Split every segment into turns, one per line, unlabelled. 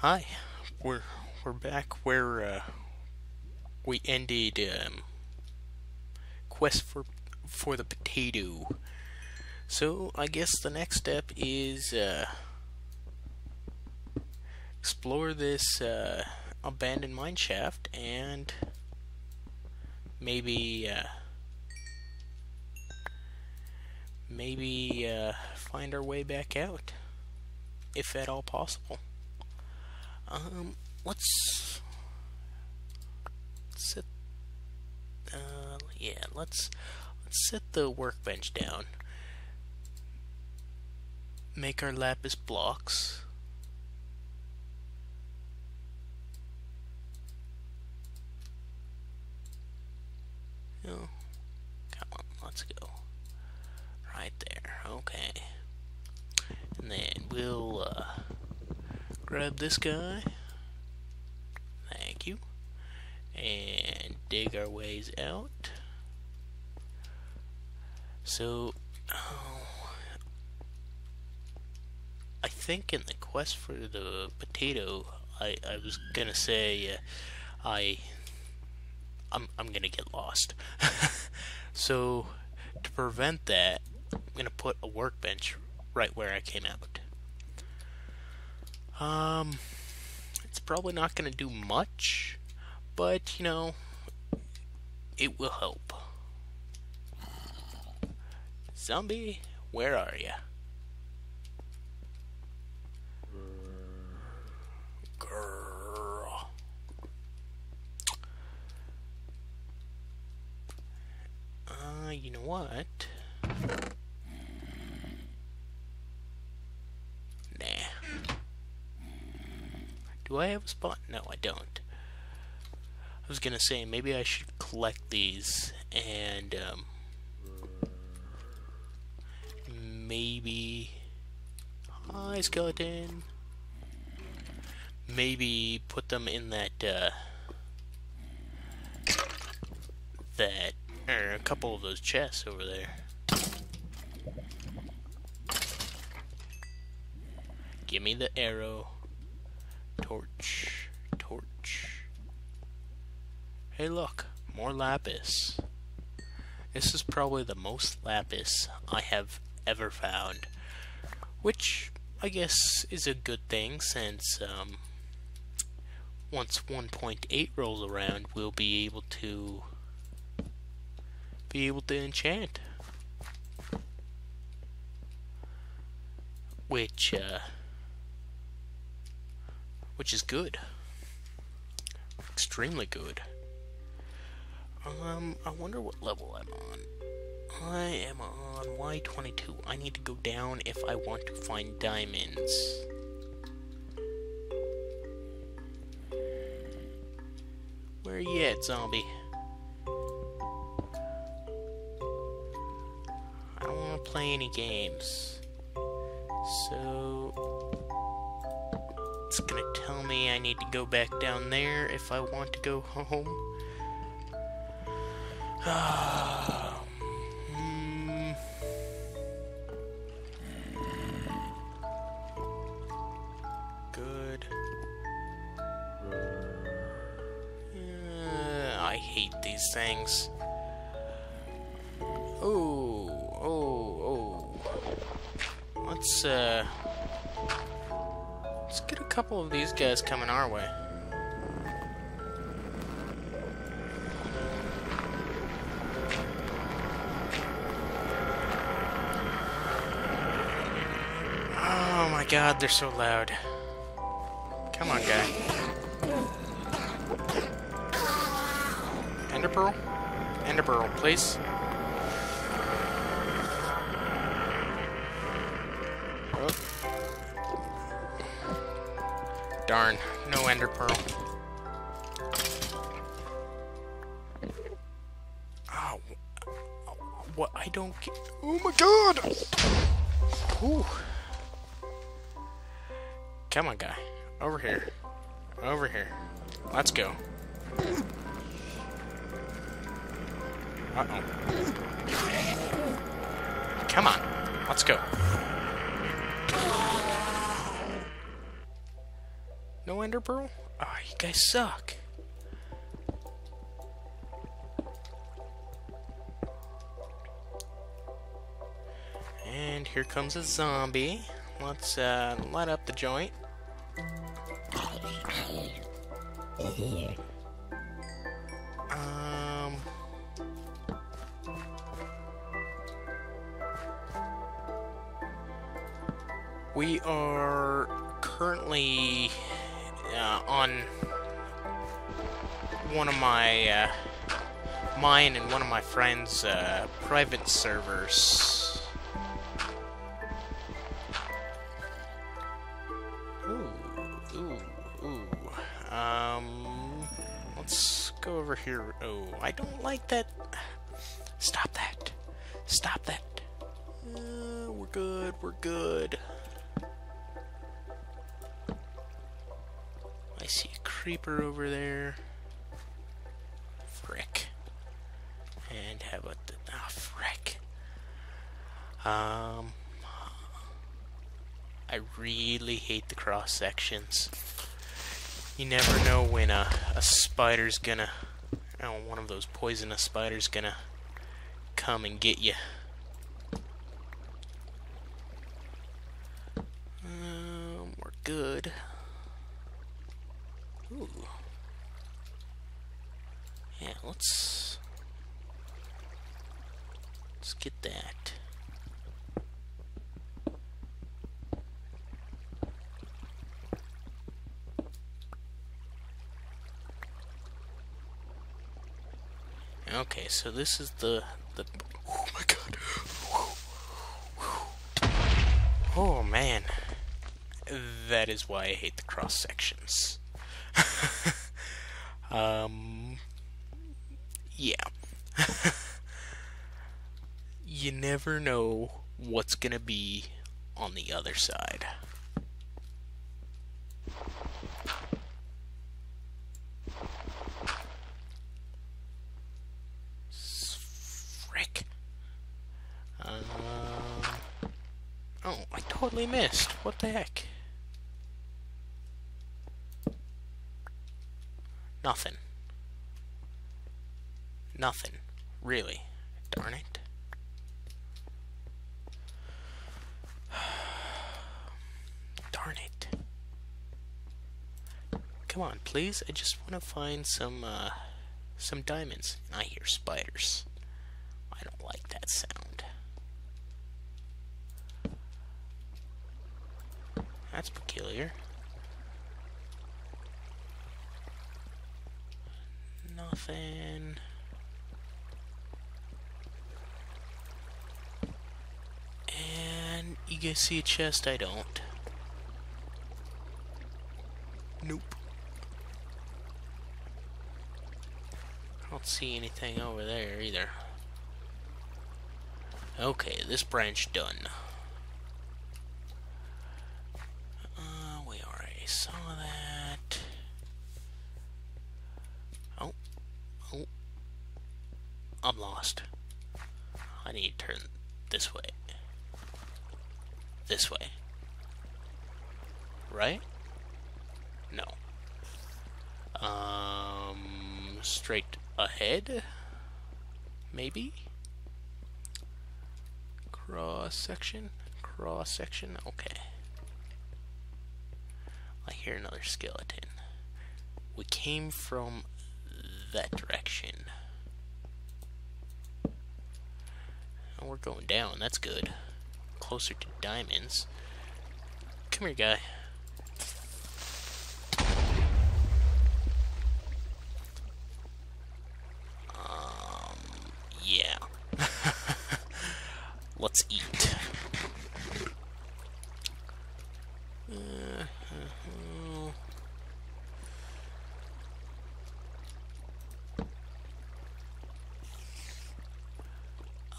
Hi, we're we're back where uh, we ended um, quest for for the potato. So I guess the next step is uh, explore this uh, abandoned mine shaft and maybe uh, maybe uh, find our way back out, if at all possible. Um, let's set. Uh, yeah, let's let's set the workbench down. Make our lapis blocks. Oh, come on, let's go. Right there, okay. And then we'll uh, this guy. Thank you. And dig our ways out. So, oh, I think in the quest for the potato, I, I was gonna say uh, I I'm I'm gonna get lost. so to prevent that, I'm gonna put a workbench right where I came out. Um, it's probably not gonna do much, but you know, it will help. Zombie, where are you? Girl. Uh, you know what? Do I have a spot? No, I don't. I was gonna say maybe I should collect these and um, maybe hi skeleton. Maybe put them in that uh, that or a couple of those chests over there. Give me the arrow. Torch. Torch. Hey look, more lapis. This is probably the most lapis I have ever found. Which, I guess, is a good thing since, um, once 1.8 rolls around, we'll be able to be able to enchant. Which, uh, which is good. Extremely good. Um, I wonder what level I'm on. I am on Y22. I need to go down if I want to find diamonds. Where are you at, zombie? I don't want to play any games. So, it's gonna tell me I need to go back down there if I want to go home. Hmm. Good. Yeah, I hate these things. Oh, oh, oh. Let's, uh... Let's get a couple of these guys coming our way. Oh my god, they're so loud. Come on, guy. Ender Pearl? Ender Pearl, please. Darn, no Ender Pearl. Oh, what? I don't get. Oh my god! Ooh. Come on, guy. Over here. Over here. Let's go. Uh-oh. Come on. Let's go. No ender pearl? Oh, you guys suck. And here comes a zombie. Let's uh, light up the joint. Um. We are currently on one of my, uh, mine and one of my friends' uh, private servers. Ooh, ooh, ooh. Um, let's go over here. Oh, I don't like that. Stop that. Stop that. Uh, we're good, we're good. Creeper over there. Frick. And how about the... Ah, frick. Um... I really hate the cross sections. You never know when a, a spider's gonna... Oh, one of those poisonous spiders gonna come and get you. Um, we're good. Ooh. Yeah, let's let's get that. Okay, so this is the the Oh my god. Oh man. That is why I hate the cross sections. um, yeah. you never know what's gonna be on the other side. Frick. Um, oh, I totally missed. What the heck? Nothing. Nothing. Really. Darn it. Darn it. Come on, please. I just want to find some, uh, some diamonds. And I hear spiders. I don't like that sound. That's peculiar. Nothing. And you guys see a chest? I don't. Nope. I don't see anything over there either. Okay, this branch done. Uh, we already saw that. Oh, oh, I'm lost. I need to turn this way. This way. Right? No. Um, straight ahead? Maybe? Cross section? Cross section? Okay. I hear another skeleton. We came from that direction. And we're going down, that's good. Closer to diamonds. Come here, guy. Um, yeah. Let's eat. Uh,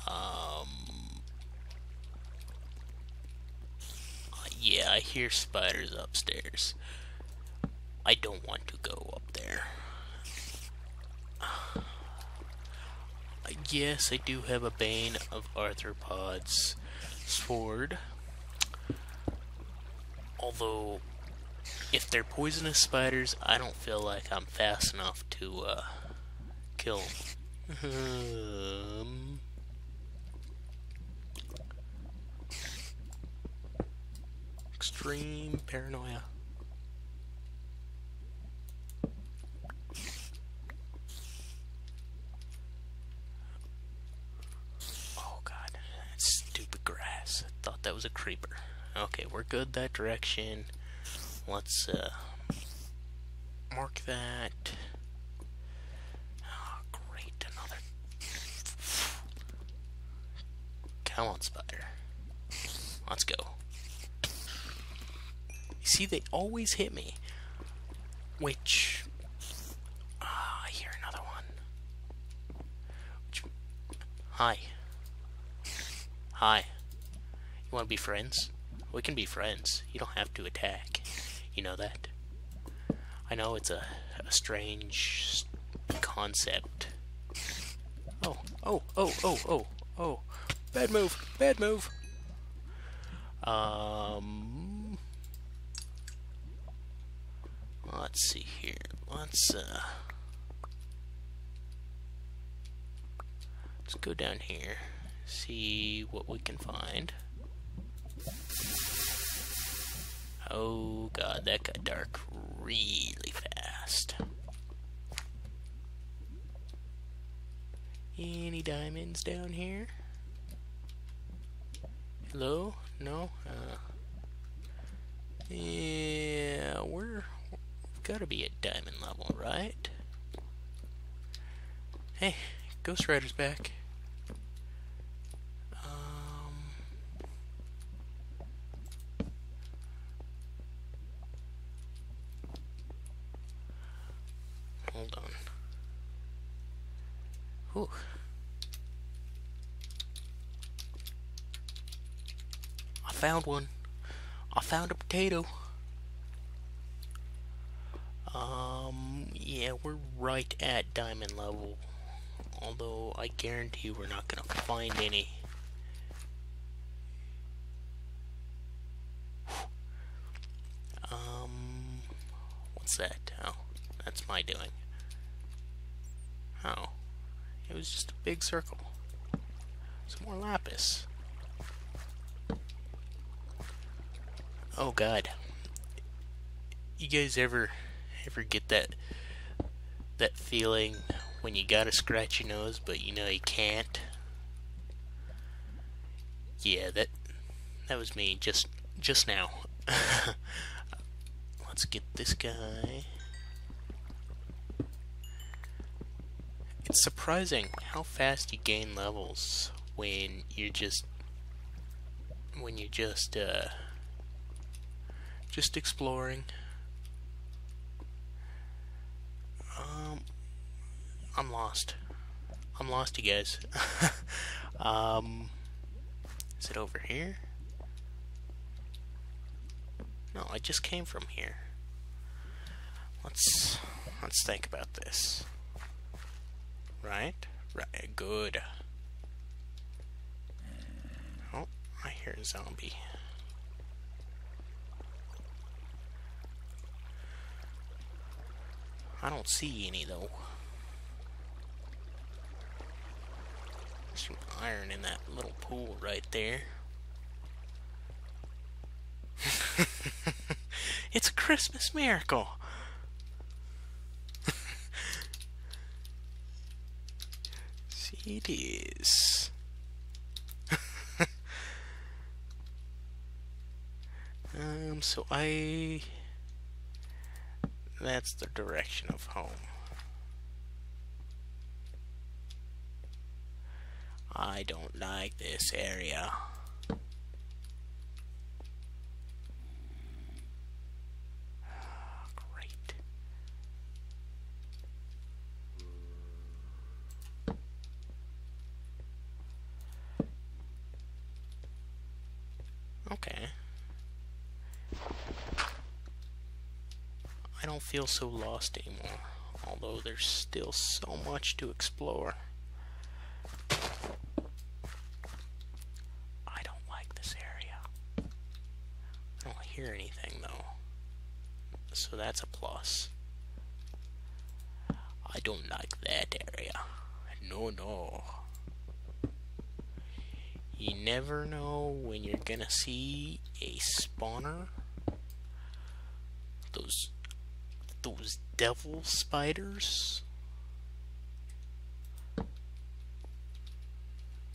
uh, um, yeah, I hear spiders upstairs. I don't want to go up there. Yes, I do have a Bane of Arthropods sword. Although, if they're poisonous spiders, I don't feel like I'm fast enough to uh, kill them. Um, extreme paranoia. Oh god, that stupid grass. I thought that was a creeper. Okay, we're good that direction. Let's uh, mark that. Oh, great, another. Come on, spider. Let's go. See, they always hit me. Which. Ah, I hear another one. Which, hi. Hi. You want to be friends? We can be friends. You don't have to attack. You know that? I know it's a, a strange concept. Oh, oh, oh, oh, oh, oh. Bad move, bad move. Um, let's see here. Let's, uh, let's go down here, see what we can find. Oh god, that got dark really fast. Any diamonds down here? Hello? No? Uh, yeah, we're, we've got to be at diamond level, right? Hey, Ghost Rider's back. Um, hold on. Whew. I found one. I found a potato. Um, yeah, we're right at diamond level. Although I guarantee we're not gonna find any. Um, what's that? Oh, that's my doing. Oh. It was just a big circle. Some more lapis. Oh god. You guys ever ever get that that feeling when you gotta scratch your nose but you know you can't? Yeah, that that was me just just now. Let's get this guy. It's surprising how fast you gain levels when you're just when you're just uh just exploring. Um I'm lost. I'm lost you guys. um is it over here? No, I just came from here. Let's let's think about this. Right? Right, good. Oh, I hear a zombie. I don't see any though. There's Some iron in that little pool right there. it's a Christmas miracle. See, it is. um, so I... That's the direction of home. I don't like this area. Okay. I don't feel so lost anymore, although there's still so much to explore. I don't like this area. I don't hear anything though. so that's a plus. I don't like that area. No, no. You never know when you're gonna see a spawner. Those those devil spiders.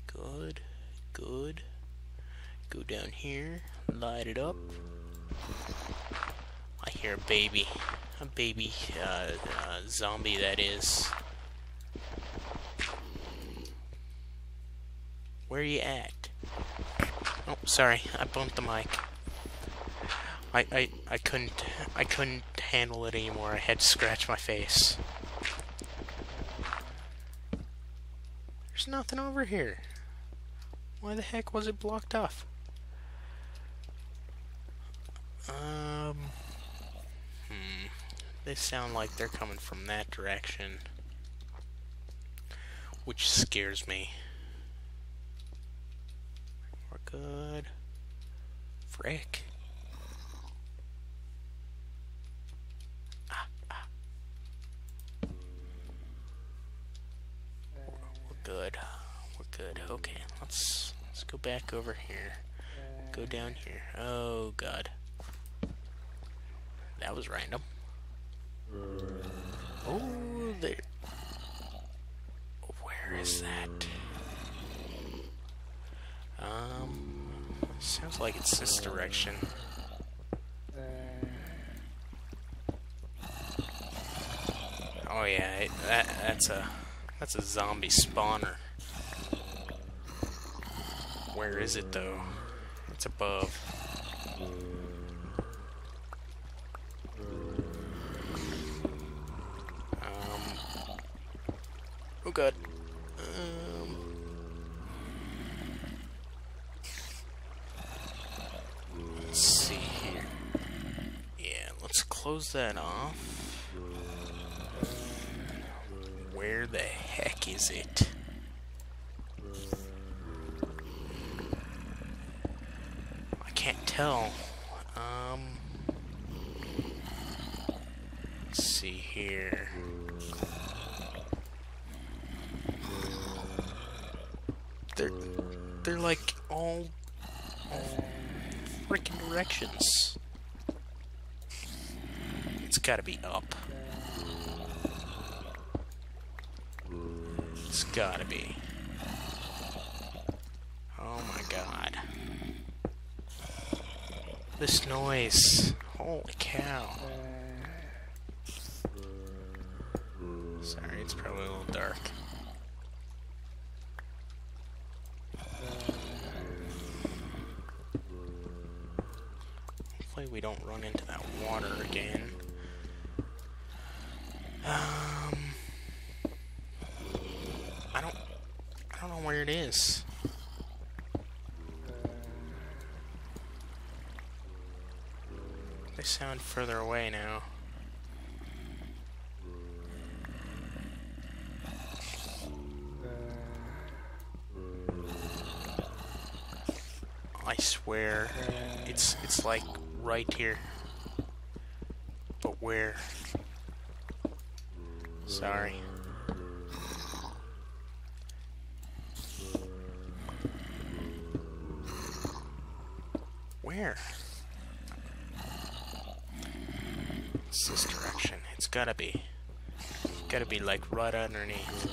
Good, good. Go down here, light it up. I hear a baby, a baby uh, uh, zombie that is. Where are you at? Oh, sorry, I bumped the mic. I, I, I couldn't, I couldn't handle it anymore. I had to scratch my face. There's nothing over here. Why the heck was it blocked off? Um, hmm. They sound like they're coming from that direction. Which scares me. We're good. Frick. Ah, ah. We're good. We're good. Okay, let's let's go back over here. Go down here. Oh god. That was random. Oh, there. Where is that? Um, sounds like it's this direction. Oh yeah, it, that that's a that's a zombie spawner. Where is it though? It's above. Um. Oh god. Um. Let's see here. Yeah, let's close that off. Where the is it? I can't tell. Um, let's see here. They're they're like all all freaking directions. It's gotta be up. It's gotta be. Oh my god. This noise. Holy cow. Sorry, it's probably a little dark. Hopefully we don't run into that water again. Um, They sound further away now. I swear, it's it's like right here. But where? Sorry. Where? It's this direction. It's gotta be. Gotta be like right underneath.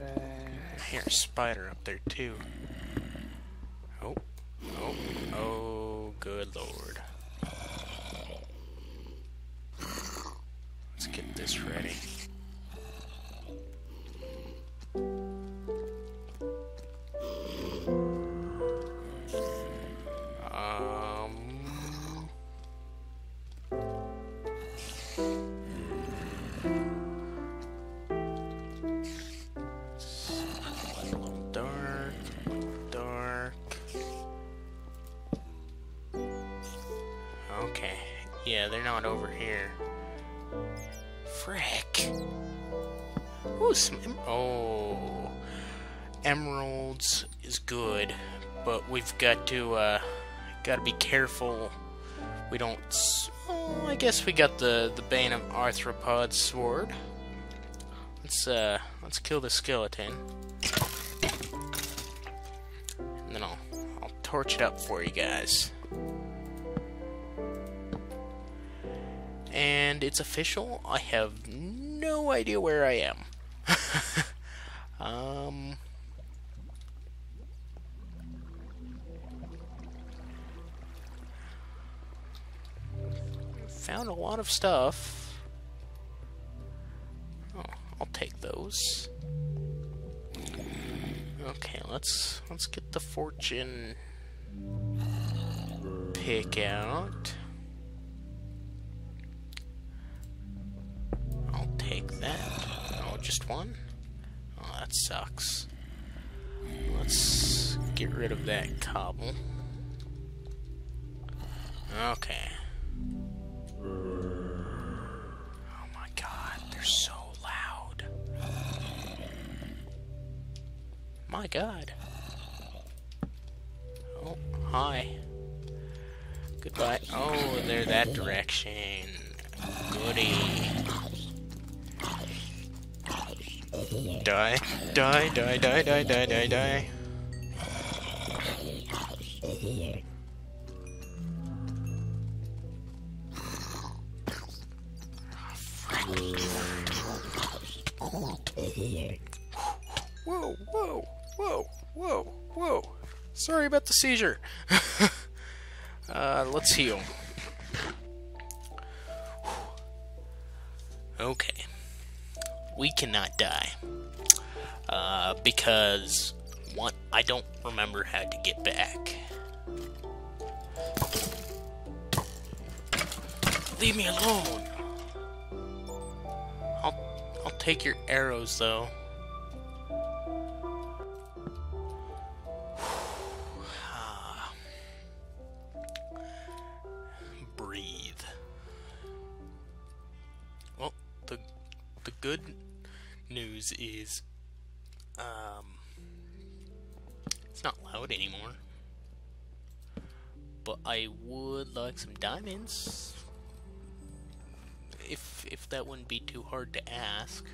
Uh, I hear a spider up there too. Not over here. Frick. Ooh, em- oh, emeralds is good, but we've got to uh, got to be careful We don't. Oh, I guess we got the the Bane of Arthropod sword. Let's uh, let's kill the skeleton, and then I'll I'll torch it up for you guys. And it's official. I have no idea where I am. um. Found a lot of stuff. Oh, I'll take those. Okay, let's let's get the fortune pick out. One? Oh, that sucks. Let's get rid of that cobble. Okay. Oh my god, they're so loud. My god. Oh, hi. Goodbye. Oh, they're that direction. Goody. Die. Die, die, die, die, die, die, die. Whoa, whoa, whoa, whoa, whoa. Sorry about the seizure. uh, let's heal. Okay. We cannot die. Uh, because, one, I don't remember how to get back. Leave me alone! I'll, I'll take your arrows, though. Like some diamonds. If if that wouldn't be too hard to ask.